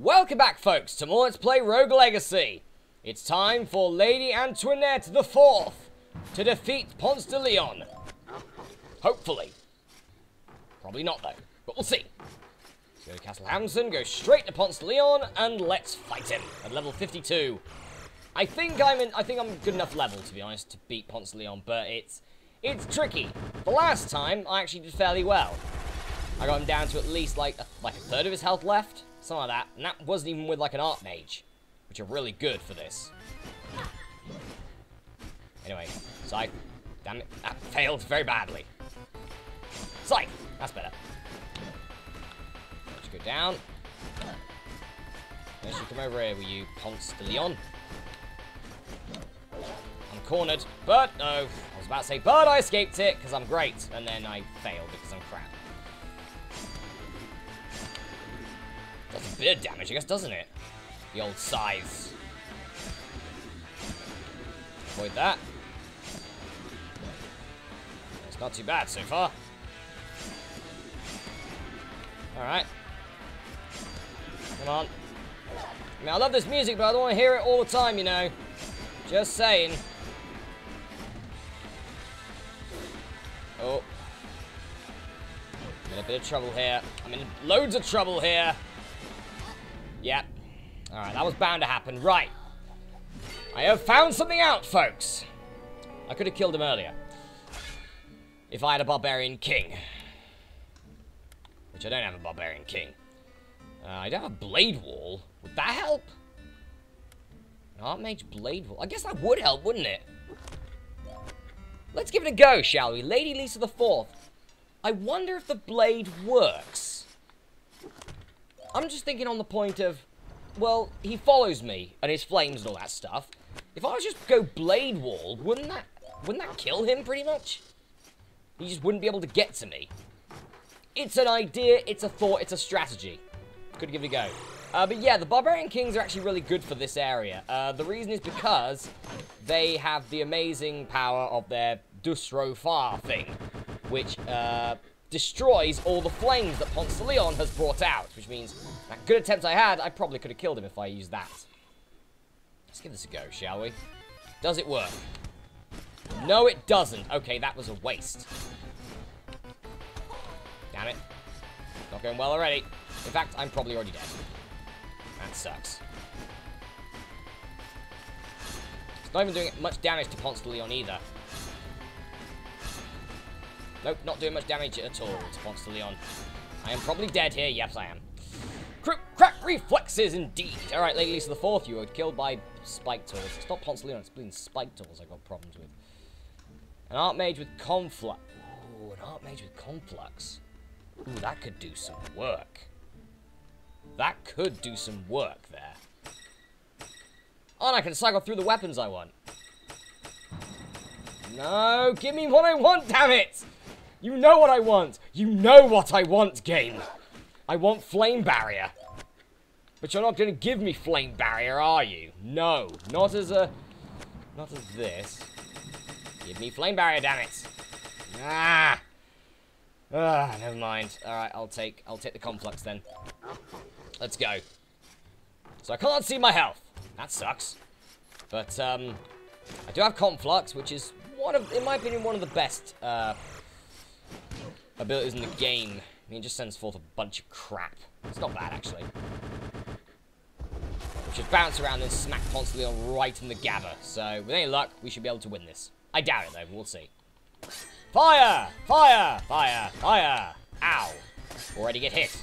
Welcome back, folks, to more Let's Play Rogue Legacy. It's time for Lady Antoinette the Fourth to defeat Ponce de Leon. Hopefully. Probably not, though, but we'll see. Go to Castle Hamson, go straight to Ponce de Leon, and let's fight him at level 52. I think I'm in, I think I'm good enough level, to be honest, to beat Ponce de Leon, but it's it's tricky. The last time, I actually did fairly well. I got him down to at least like a, like a third of his health left. Something like that. And that wasn't even with like an Archmage, Which are really good for this. Anyway, Scythe. Damn it. That failed very badly. Scythe. That's better. Let's go down. Let's you come over here with you, Ponce de Leon. I'm cornered, but no. I was about to say, but I escaped it because I'm great. And then I failed because I'm crap. Bit of damage, I guess, doesn't it? The old scythes. Avoid that. It's not too bad so far. Alright. Come on. I mean, I love this music, but I don't want to hear it all the time, you know. Just saying. Oh. I'm in a bit of trouble here. I'm in loads of trouble here. Yep. Alright, that was bound to happen. Right. I have found something out, folks. I could have killed him earlier. If I had a barbarian king. Which I don't have a barbarian king. Uh, I don't have a blade wall. Would that help? An Archmage blade wall. I guess that would help, wouldn't it? Let's give it a go, shall we? Lady Lisa the Fourth. I wonder if the blade works. I'm just thinking on the point of, well, he follows me and his flames and all that stuff. If I was just go blade wall, wouldn't that wouldn't that kill him pretty much? He just wouldn't be able to get to me. It's an idea, it's a thought, it's a strategy. Could give it a go. Uh, but yeah, the Barbarian Kings are actually really good for this area. Uh, the reason is because they have the amazing power of their Fus Ro Dah thing, which uh, destroys all the flames that Ponce de Leon has brought out, which means that good attempt I had, I probably could have killed him if I used that. Let's give this a go, shall we? Does it work? No, it doesn't. Okay, that was a waste. Damn it. Not going well already. In fact, I'm probably already dead. That sucks. It's not even doing much damage to Ponce de Leon either. Nope, not doing much damage at all to Ponce de Leon. I am probably dead here. Yes, I am. Crack reflexes, indeed. All right, Lady Lisa the Fourth, you were killed by Spike Tools. Not Ponce Leon, it's Spike Tools I've got problems with. An Archmage with Conflux. Ooh, an Archmage with Conflux. Ooh, that could do some work. That could do some work there. Oh, and I can cycle through the weapons I want. No, give me what I want, damn it! You know what I want! You know what I want, game! I want Flame Barrier. But you're not going to give me Flame Barrier, are you? No, not as a... Not as this. Give me Flame Barrier, damn it! Ah! Ah, never mind. Alright, I'll take I'll take the Conflux then. Let's go. So I can't see my health. That sucks. But, um, I do have Conflux, which is one of, in my opinion, one of the best, uh, abilities in the game. I mean, it just sends forth a bunch of crap. It's not bad, actually. We should bounce around and smack de Leon right in the gabber. So, with any luck, we should be able to win this. I doubt it, though. We'll see. Fire! Fire! Fire! Fire! Ow. Already get hit.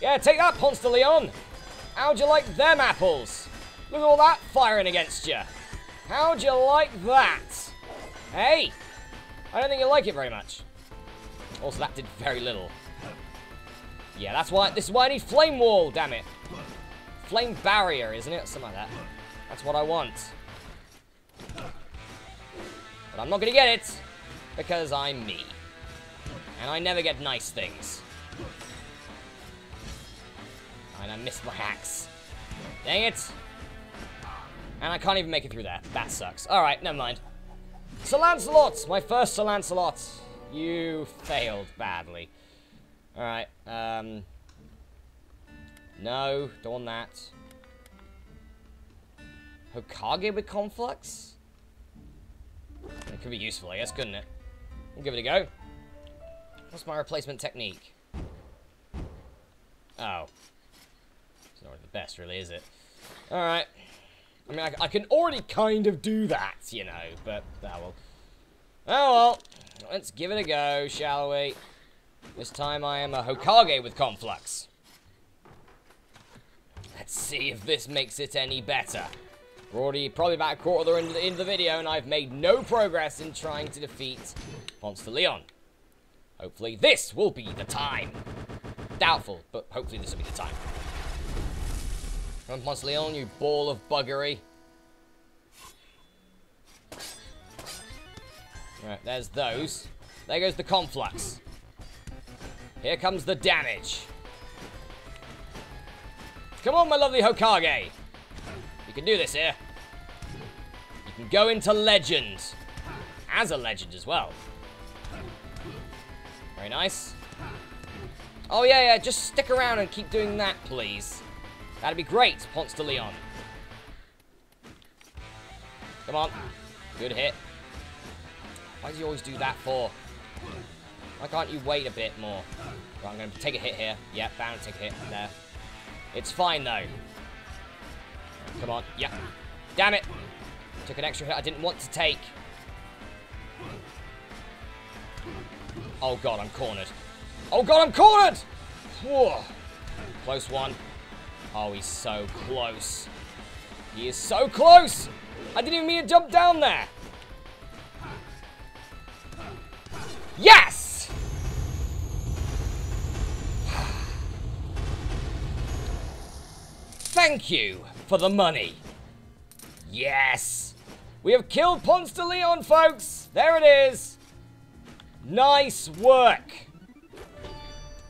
Yeah, take that, Ponce de Leon. How'd you like them apples? Look at all that firing against you. How'd you like that? Hey! I don't think you like it very much. Also, that did very little. Yeah, that's why, this is why I need Flame Wall, damn it. Flame Barrier, isn't it? Something like that. That's what I want. But I'm not gonna get it, because I'm me. And I never get nice things. And I missed my axe. Dang it! And I can't even make it through that. That sucks. Alright, never mind. Sir Lancelot! My first Sir Lancelot. You failed badly. Alright, um... No, don't want that. Hokage with Conflux? It could be useful, I guess, couldn't it? We'll give it a go. What's my replacement technique? Oh. It's not the best, really, is it? Alright. I mean, I, I, can already kind of do that, you know, but, oh well. Oh well. Let's give it a go, shall we? This time I am a Hokage with Conflux. Let's see if this makes it any better. We're already probably about a quarter into the, into the video, and I've made no progress in trying to defeat de Leon. Hopefully this will be the time. Doubtful, but hopefully this will be the time. Ponce Leon, you ball of buggery. Right, there's those. There goes the conflux. Here comes the damage. Come on, my lovely Hokage. You can do this here. You can go into legend. As a legend as well. Very nice. Oh, yeah, yeah, just stick around and keep doing that, please. That'd be great, Ponce de Leon. Come on. Good hit. Why do you always do that for? Why can't you wait a bit more? Right, I'm going to take a hit here. Yep, bound to take a hit there. It's fine, though. Come on. Yep. Damn it. Took an extra hit I didn't want to take. Oh, God, I'm cornered. Oh, God, I'm cornered! Whoa. Close one. Oh, he's so close. He is so close! I didn't even mean to jump down there. Thank you for the money. Yes! We have killed Ponce de Leon, folks! There it is! Nice work!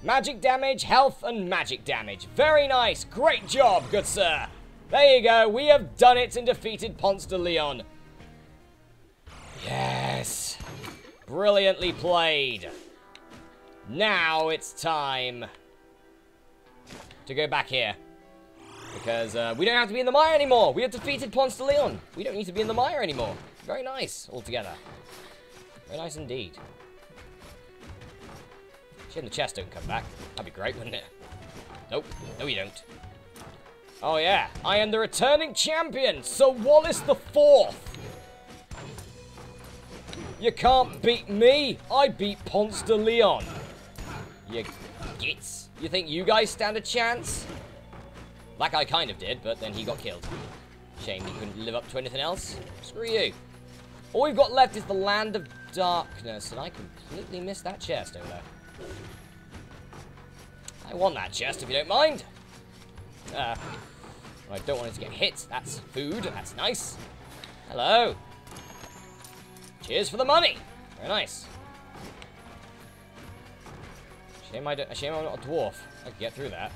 Magic damage, health, and magic damage. Very nice. Great job, good sir. There you go. We have done it and defeated Ponce de Leon. Yes. Brilliantly played. Now it's time to go back here. Because uh, we don't have to be in the mire anymore. We have defeated Ponce de Leon. We don't need to be in the mire anymore. Very nice altogether. Very nice indeed. Shame the chest don't come back. That'd be great, wouldn't it? Nope. No, you don't. Oh, yeah. I am the returning champion, Sir Wallace the Fourth. You can't beat me. I beat Ponce de Leon. You gits. You think you guys stand a chance? That guy kind of did, but then he got killed. Shame he couldn't live up to anything else. Screw you. All we've got left is the Land of Darkness, and I completely missed that chest over there. I want that chest, if you don't mind. Uh, I don't want it to get hit. That's food. That's nice. Hello. Cheers for the money. Very nice. Shame, I don't, shame I'm not a dwarf. I can get through that.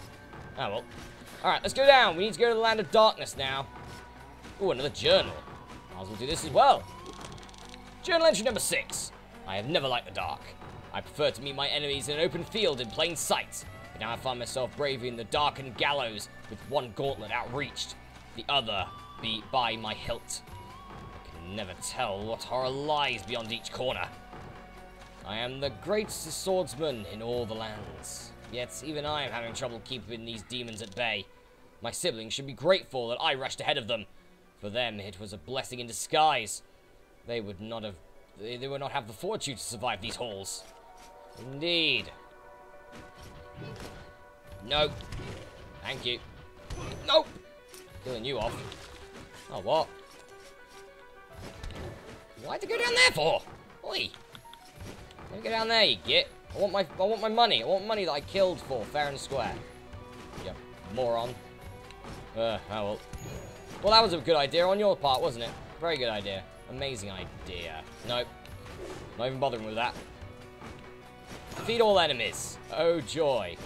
Ah, well. Alright, let's go down. We need to go to the Land of Darkness now. Ooh, another journal. Might as well do this as well. Journal entry number six. I have never liked the dark. I prefer to meet my enemies in an open field in plain sight. But now I find myself braving in the darkened gallows with one gauntlet outreached, the other be by my hilt. I can never tell what horror lies beyond each corner. I am the greatest swordsman in all the lands. Yet even I am having trouble keeping these demons at bay. My siblings should be grateful that I rushed ahead of them. For them, it was a blessing in disguise. They would not have they, they would not have the fortune to survive these halls. Indeed. Nope. Thank you. Nope. Killing you off. Oh, what? Why'd you go down there for? Oi. Me go down there, you get. I want my I want my money. I want money that I killed for, fair and square. Yep, moron. Uh, oh well. Well, that was a good idea on your part, wasn't it? Very good idea. Amazing idea. Nope. Not even bothering with that. Defeat all enemies. Oh, joy.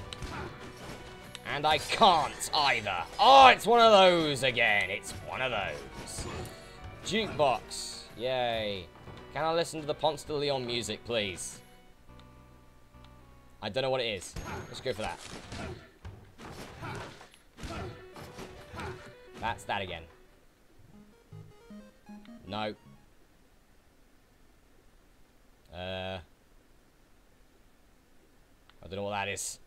And I can't either. Oh, it's one of those again. It's one of those. Jukebox. Yay. Can I listen to the Ponce de Leon music, please? I don't know what it is. Let's go for that. That's that again. No. Uh... I don't know what that is.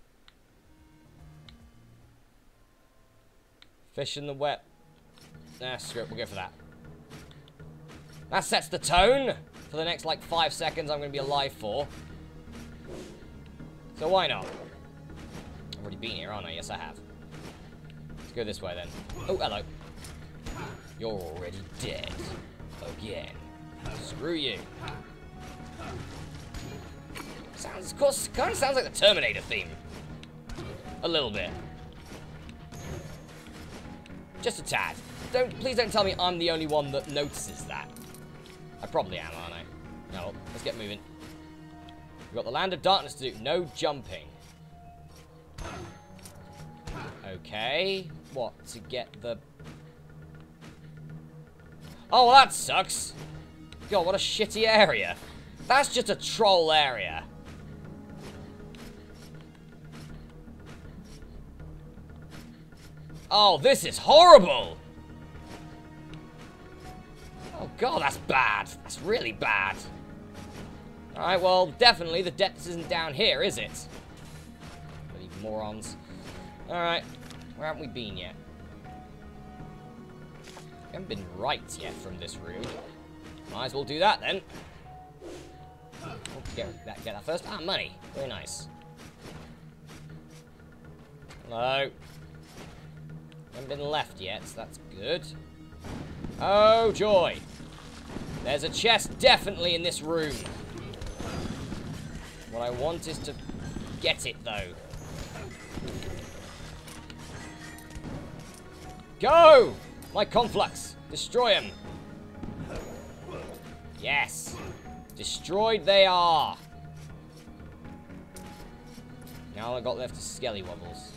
Fish in the wet. Nah, screw it. We'll go for that. That sets the tone for the next, like, five seconds I'm going to be alive for. So why not? I've already been here, aren't I? Yes, I have. Let's go this way, then. Oh, hello. You're already dead. Again. Screw you. Sounds, of course, kind of sounds like the Terminator theme. A little bit. Just a tad. Don't, please don't tell me I'm the only one that notices that. I probably am, aren't I? No, let's get moving. We've got the Land of Darkness to do. No jumping. Okay. What? To get the... Oh, well, that sucks. God, what a shitty area. That's just a troll area. Oh, this is horrible! Oh god, that's bad. That's really bad. Alright, well, definitely the depths isn't down here, is it? Bloody morons. Alright, where haven't we been yet? We haven't been right yet from this room. Might as well do that, then. Oh, get, that, get that first. Ah, money. Very nice. Hello. Haven't been left yet, so that's good. Oh, joy. There's a chest definitely in this room. What I want is to get it, though. Go! My conflux. Destroy him. Yes. Destroyed they are. Now I got left is Skelly Wobbles.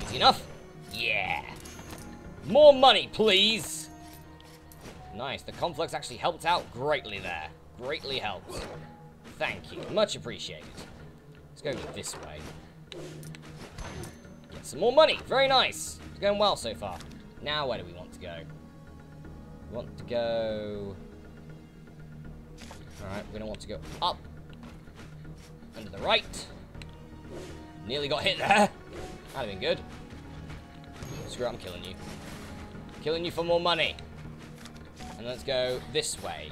Easy enough? Yeah. More money, please. Nice. The conflux actually helped out greatly there. Greatly helped. Thank you. Much appreciated. Let's go this way. Get some more money. Very nice. It's going well so far. Now, where do we want to go? We want to go... Alright, we're going to want to go up. And to the right. Nearly got hit there. That'd have been good. Screw it, I'm killing you. Killing you for more money. And let's go this way.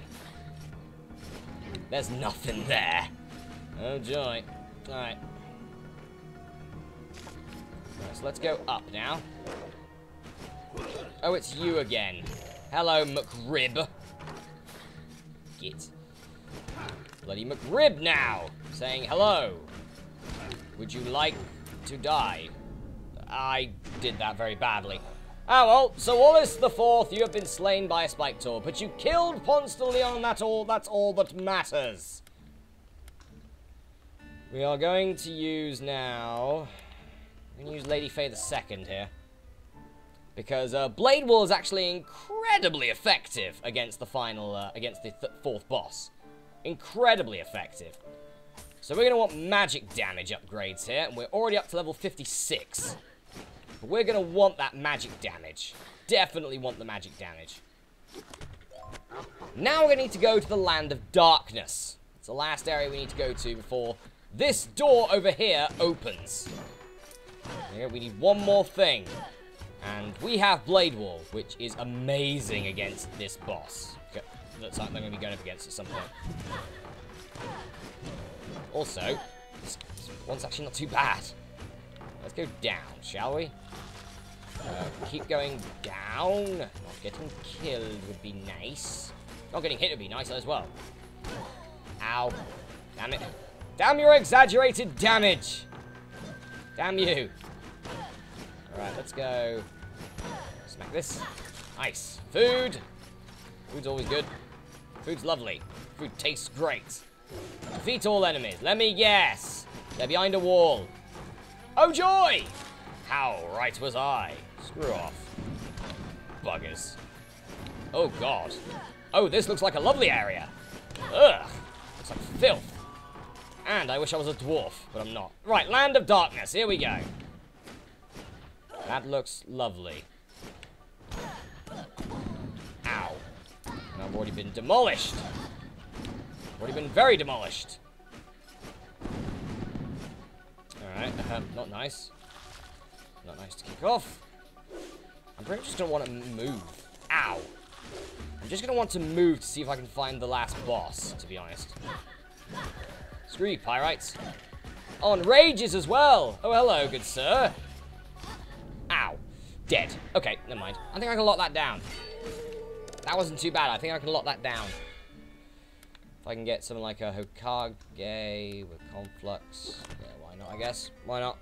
There's nothing there. Oh, joy. Alright. Right, so let's go up now. Oh, it's you again. Hello, McRib. Get. Bloody McRib now! Saying hello. Would you like to die? I did that very badly. Oh well, so Wallace the Fourth, you have been slain by a spike tor, but you killed Ponce de Leon, that's all, that's all that matters. We are going to use now... I'm going to use Lady Faye the Second here. Because uh, Blade Wall is actually incredibly effective against the final, uh, against the th fourth boss. Incredibly effective. So we're going to want magic damage upgrades here, and we're already up to level 56. But we're going to want that magic damage. Definitely want the magic damage. Now we're going to need to go to the Land of Darkness. It's the last area we need to go to before this door over here opens. Yeah, we need one more thing. And we have Blade Wall, which is amazing against this boss. Looks like they're going to be going up against at some point. Also, this one's actually not too bad. Let's go down, shall we? Uh, keep going down. Not getting killed would be nice. Not getting hit would be nice as well. Ow. Damn it. Damn your exaggerated damage. Damn you. Alright, let's go. Smack this. Nice. Food. Food's always good. Food's lovely. Food tastes great. Defeat all enemies. Let me guess. They're behind a wall. Oh joy! How right was I? Screw off. Buggers. Oh god. Oh, this looks like a lovely area. Ugh. Looks like filth. And I wish I was a dwarf, but I'm not. Right, Land of Darkness. Here we go. That looks lovely. Ow. And I've already been demolished. Already been very demolished. Alright, uh, not nice. Not nice to kick off. I'm pretty just gonna want to move. Ow. I'm just gonna want to move to see if I can find the last boss, to be honest. Screw you, pyrites. On rages as well. Oh, hello, good sir. Ow. Dead. Okay, never mind. I think I can lock that down. That wasn't too bad. I think I can lock that down. If I can get something like a Hokage with Conflux. I guess? Why not?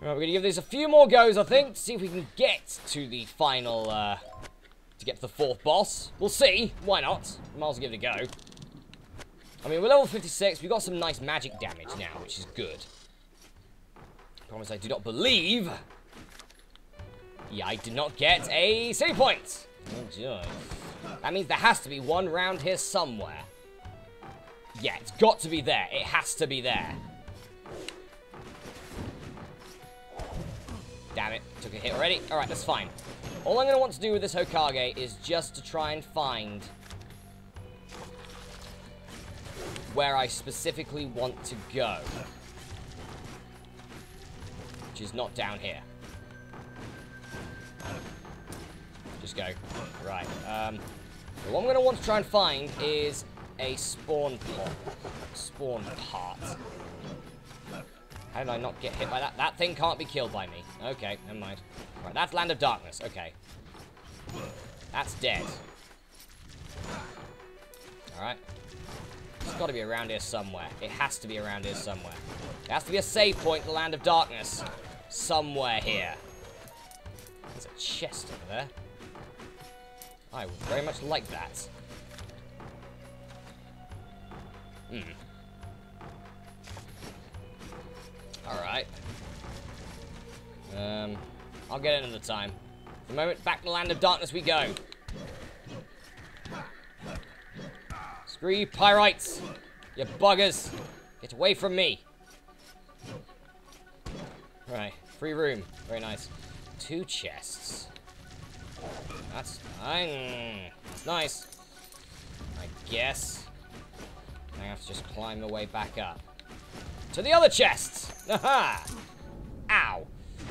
Right, we're to give this a few more goes, I think, to see if we can get to the final, uh, to get to the fourth boss. We'll see. Why not? Might as well give it a go. I mean, we're level 56. We've got some nice magic damage now, which is good. Promise I do not believe. Yeah, I did not get a save point. Oh, that means there has to be one round here somewhere. Yeah, it's got to be there. It has to be there. Damn it. Took a hit already. Alright, that's fine. All I'm going to want to do with this Hokage is just to try and find where I specifically want to go. Which is not down here. Just go. Right. Um, what I'm going to want to try and find is a spawn pot. Spawn part. How did I not get hit by that? That thing can't be killed by me. Okay, never mind. Right, that's Land of Darkness. Okay. That's dead. Alright. It's got to be around here somewhere. It has to be around here somewhere. There has to be a save point in the Land of Darkness. Somewhere here. There's a chest over there. I would very much like that. Hmm. Alright. Um, I'll get it another time. The moment, back to the Land of Darkness we go. Screw you, pyrites! You buggers! Get away from me! Right, free room. Very nice. Two chests. That's fine. That's nice. I guess. I have to just climb the way back up. To the other chests! Aha! Ow.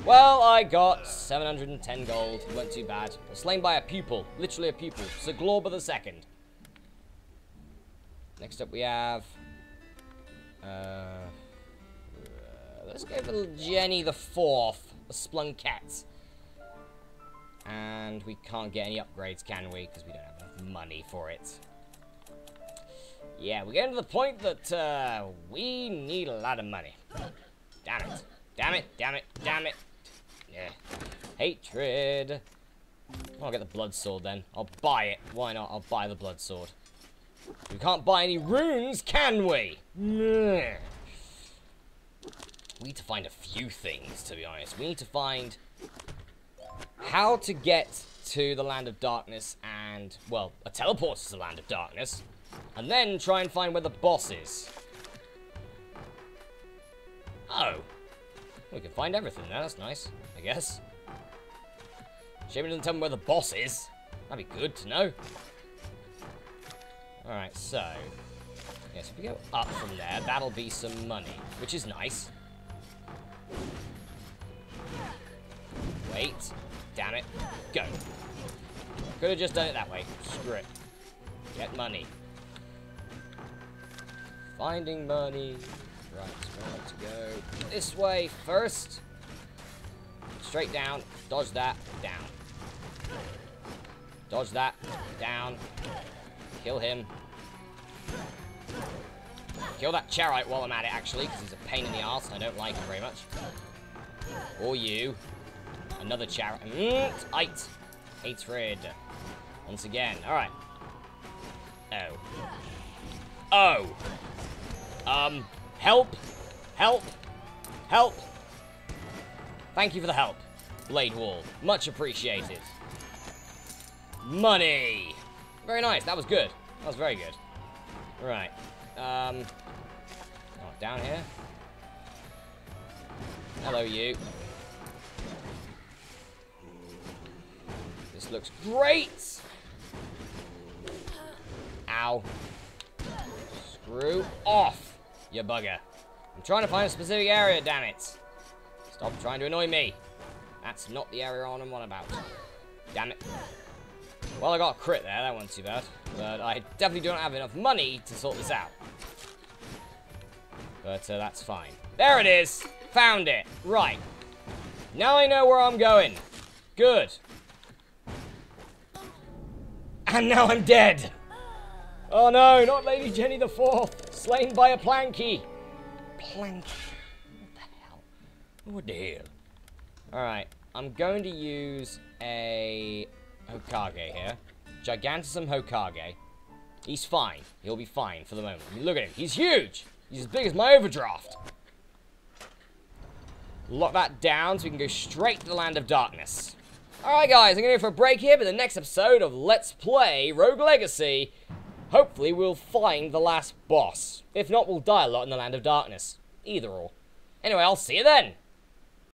Well, I got 710 gold. It wasn't too bad. Slain by a pupil. Literally a pupil. Zagloba the second. Next up we have... Uh, let's go for Jenny the Fourth. The Spelunkette. And we can't get any upgrades, can we? Because we don't have enough money for it. Yeah, we're getting to the point that uh, we need a lot of money. Damn it. Damn it, damn it, damn it. Yeah. Hatred. I'll get the blood sword then. I'll buy it. Why not? I'll buy the blood sword. We can't buy any runes, can we? We need to find a few things, to be honest. We need to find how to get to the Land of Darkness and, well, a teleport to the Land of Darkness. And then try and find where the boss is. Oh. We can find everything now, that's nice, I guess. Shame it doesn't tell me where the boss is. That'd be good to know. Alright, so... Yes, if we go up from there, that'll be some money, which is nice. Wait. Damn it. Go. Could have just done it that way. Screw it. Get money. Finding money. Right, so we want to go this way first. Straight down. Dodge that. Down. Dodge that. Down. Kill him. Kill that Charite while I'm at it, actually, because he's a pain in the ass. I don't like him very much. Or you. Another Charite. Mm, tight. Hatred. Once again. Alright. Oh. Oh. Um, help. Help. Help. Thank you for the help, Blade Wall. Much appreciated. Money. Very nice. That was good. That was very good. Right. Um. Oh, down here. Hello, you. This looks great. Ow. Screw off, you bugger. I'm trying to find a specific area, damn it. Stop trying to annoy me. That's not the area I'm on about. Damn it. Well, I got a crit there. That wasn't too bad. But I definitely don't have enough money to sort this out. But uh, that's fine. There it is. Found it. Right. Now I know where I'm going. Good. And now I'm dead. Oh no, not Lady Jenny the Fourth. Slain by a Planky. Planky. What the hell? Oh, what the hell? Alright, I'm going to use a Hokage here. Gigantism Hokage. He's fine. He'll be fine for the moment. I mean, look at him. He's huge. He's as big as my overdraft. Lock that down so we can go straight to the Land of Darkness. Alright guys, I'm going to go for a break here, but the next episode of Let's Play Rogue Legacy, hopefully we'll find the last boss. If not, we'll die a lot in the Land of Darkness. Either or. Anyway, I'll see you then.